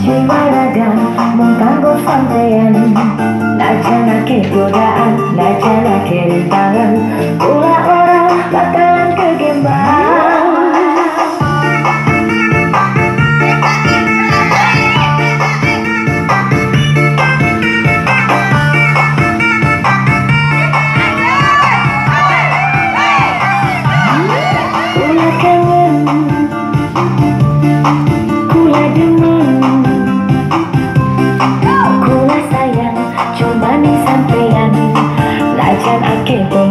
지나간 몽땅고 선대한 나타나게 돌아온 나타나게 당한 돌아오라 마땅한 그게 말 Thank you. sang tây Sunday and I can't get